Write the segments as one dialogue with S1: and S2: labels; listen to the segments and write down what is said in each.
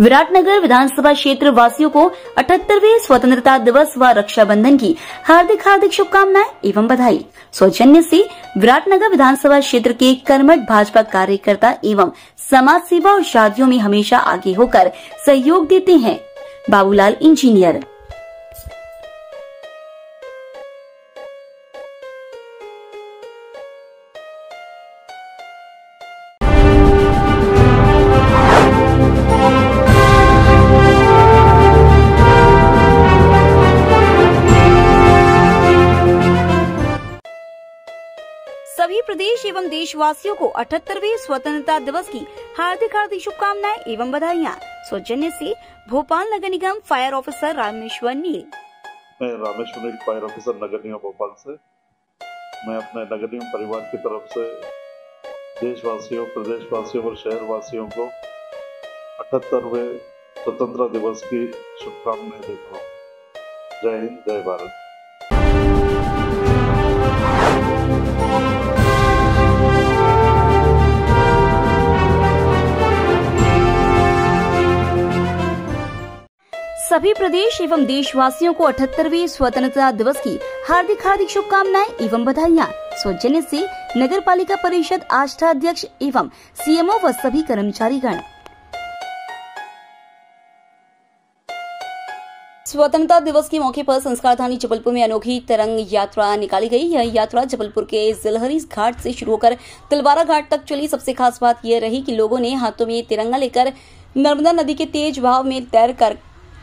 S1: विराटनगर विधानसभा क्षेत्र वासियों को अठहत्तरवे स्वतंत्रता दिवस व रक्षाबंधन की हार्दिक हार्दिक शुभकामनाएँ एवं बधाई। सौजन्य से विराटनगर विधानसभा क्षेत्र के कर्मठ भाजपा कार्यकर्ता एवं समाज सेवा और शादियों में हमेशा आगे होकर सहयोग देते हैं। बाबूलाल इंजीनियर। सभी प्रदेश एवं देशवासियों को अठहत्तरवे स्वतंत्रता दिवस की हार्दिक हार्दिक शुभकामनाएँ एवं बधाइयाँ। सौजन्य से भोपाल नगर निगम फायर ऑफिसर रामेश्वर नील।
S2: मैं रामेश्वर नील, फायर ऑफिसर नगर निगम भोपाल से। मैं अपने नगर निगम परिवार की तरफ़ से देशवासियों, प्रदेशवासियों और शहरवासियों को अठहत्तरवे स्वतंत्रता दिवस की शुभकामनाएँ देता हूँ। जय हिंद, जय भारत।
S1: सभी प्रदेश एवं देशवासियों को अठहत्तरवे स्वतंत्रता दिवस की हार्दिक हार्दिक शुभकामनाएँ एवं बधाइयाँ। सौजन्य से नगर पालिका परिषद आष्टा अध्यक्ष एवं सीएमओ व सभी कर्मचारीगण। स्वतंत्रता दिवस के मौके पर संस्कार थानी जबलपुर में अनोखी तरंग यात्रा निकाली गई। यह यात्रा जबलपुर के जिलहरी घाट से शुरू होकर तिलवारा घाट तक चली। सबसे खास बात यह रही कि लोगों ने हाथों में तिरंगा लेकर नर्मदा नदी के तेज बहाव में तैर कर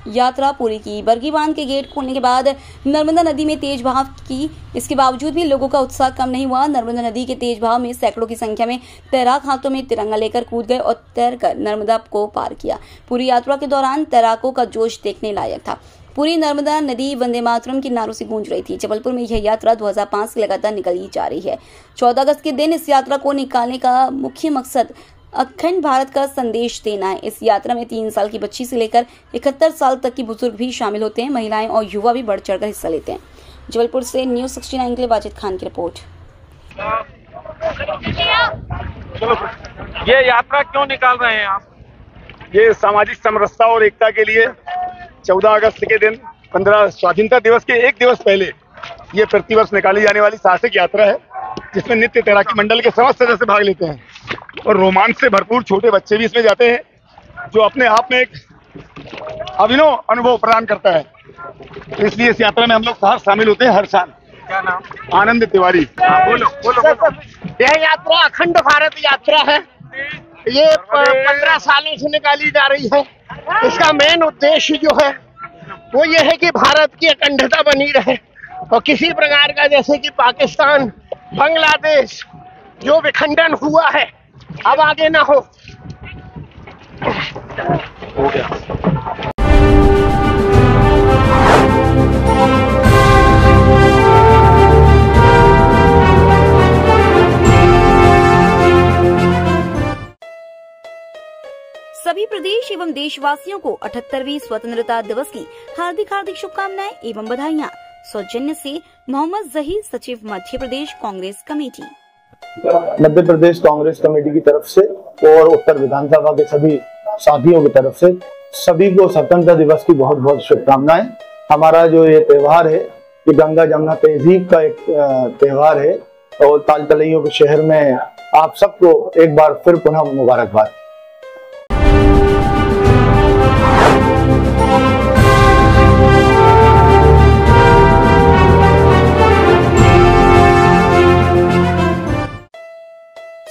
S1: यात्रा पूरी की। बरगी बाँध के गेट खोलने के बाद नर्मदा नदी में तेज बहाव की। इसके बावजूद भी लोगों का उत्साह कम नहीं हुआ। नर्मदा नदी के तेज बहाव में सैकड़ों की संख्या में तैराक हाथों में तिरंगा लेकर कूद गए और तैरकर नर्मदा को पार किया। पूरी यात्रा के दौरान तैराकों का जोश देखने लायक था। पूरी नर्मदा नदी वंदे मातरम के नारों से गूंज रही थी। जबलपुर में यह यात्रा 2005 से लगातार निकली जा रही है। 14 अगस्त के दिन इस यात्रा को निकालने का मुख्य मकसद अखंड भारत का संदेश देना है। इस यात्रा में तीन साल की बच्ची से लेकर इकहत्तर साल तक की बुज़ुर्ग भी शामिल होते हैं। महिलाएँ और युवा भी बढ़ चढ़कर हिस्सा लेते हैं। जबलपुर से न्यूज़ सिक्सटी नाइन के लिए वाजिद खान की रिपोर्ट।
S3: ये यात्रा क्यों निकाल रहे हैं आप?
S4: ये सामाजिक समरसता और एकता के लिए 14 अगस्त के दिन 15 स्वाधीनता दिवस के एक दिवस पहले ये प्रतिवर्ष निकाली जाने वाली साहसिक यात्रा है जिसमें नित्य तैराकी मंडल के समस्त सदस्य भाग लेते हैं। और रोमांच से भरपूर छोटे बच्चे भी इसमें जाते हैं जो अपने आप में एक अभिनव अनुभव प्रदान करता है। तो इसलिए इस यात्रा में हम लोग हर शामिल होते हैं हर साल।
S3: क्या नाम?
S4: आनंद तिवारी।
S3: हाँ, बोलो बोलो बोलो।
S5: यह यात्रा अखंड भारत यात्रा है। ये पंद्रह सालों से निकाली जा रही है। इसका मेन उद्देश्य जो है वो ये है कि भारत की अखंडता बनी रहे। और किसी प्रकार का जैसे कि पाकिस्तान बांग्लादेश जो विखंडन हुआ है अब आगे ना हो।
S4: हो गया।
S1: सभी प्रदेश एवं देशवासियों को अठहत्तरवीं स्वतंत्रता दिवस की हार्दिक हार्दिक शुभकामनाएँ एवं बधाइयाँ। सौजन्य से मोहम्मद जही सचिव मध्य प्रदेश कांग्रेस कमेटी।
S6: मध्य प्रदेश कांग्रेस कमेटी की तरफ़ से और उत्तर विधानसभा के सभी साथियों की तरफ़ से सभी को स्वतंत्रता दिवस की बहुत बहुत शुभकामनाएँ। हमारा जो ये त्यौहार है, ये गंगा जमुना तहजीब का एक त्यौहार है और ताल तलैयों के शहर में आप सबको एक बार फिर पुनः मुबारकबाद।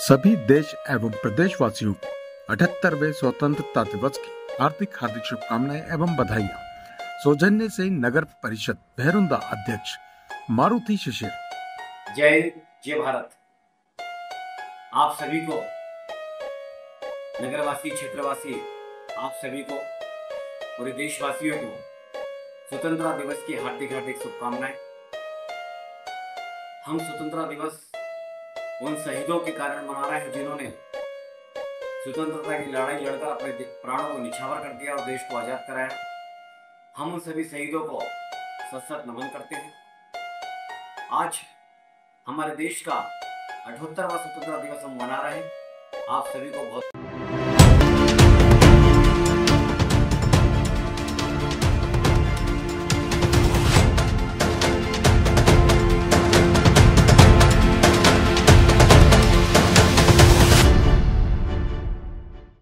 S7: सभी देश एवं प्रदेशवासियों को अठहत्तरवे स्वतंत्रता दिवस की हार्दिक हार्दिक शुभकामनाएँ एवं बधाइयाँ। सौजन्य से नगर परिषद भैरुंदा अध्यक्ष मारुति शिशिर।
S8: जय जय भारत। आप सभी को, नगरवासी, क्षेत्रवासी, आप सभी को, पूरे देशवासियों को स्वतंत्रता दिवस की हार्दिक हार्दिक शुभकामनाएँ। हम स्वतंत्रता दिवस उन शहीदों के कारण मना रहे हैं जिन्होंने स्वतंत्रता की लड़ाई लड़कर अपने प्राणों को निछावर कर दिया और देश को आज़ाद कराया। हम उन सभी शहीदों को सत सत नमन करते हैं। आज हमारे देश का अठहत्तरवा स्वतंत्रता दिवस हम मना रहे हैं। आप सभी को बहुत